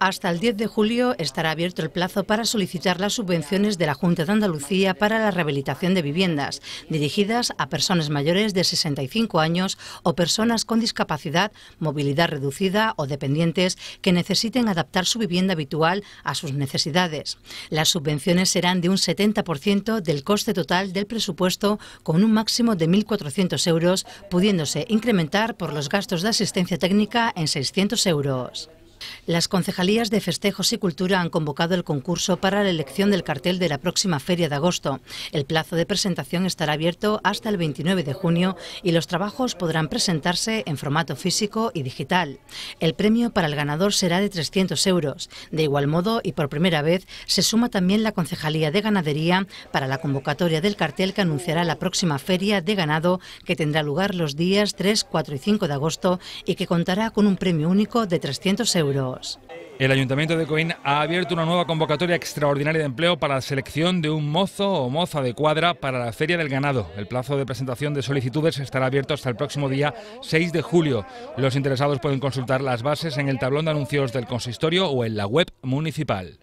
Hasta el 10 de julio estará abierto el plazo para solicitar las subvenciones de la Junta de Andalucía para la rehabilitación de viviendas, dirigidas a personas mayores de 65 años o personas con discapacidad, movilidad reducida o dependientes que necesiten adaptar su vivienda habitual a sus necesidades. Las subvenciones serán de un 70% del coste total del presupuesto con un máximo de 1.400 euros, pudiéndose incrementar por los gastos de asistencia técnica en 600 euros. Las concejalías de Festejos y Cultura han convocado el concurso para la elección del cartel de la próxima feria de agosto. El plazo de presentación estará abierto hasta el 29 de junio y los trabajos podrán presentarse en formato físico y digital. El premio para el ganador será de 300 euros. De igual modo, y por primera vez, se suma también la Concejalía de Ganadería para la convocatoria del cartel que anunciará la próxima feria de ganado que tendrá lugar los días 3, 4 y 5 de agosto y que contará con un premio único de 300 euros. El Ayuntamiento de Coín ha abierto una nueva convocatoria extraordinaria de empleo para la selección de un mozo o moza de cuadra para la Feria del Ganado. El plazo de presentación de solicitudes estará abierto hasta el próximo día 6 de julio. Los interesados pueden consultar las bases en el tablón de anuncios del consistorio o en la web municipal.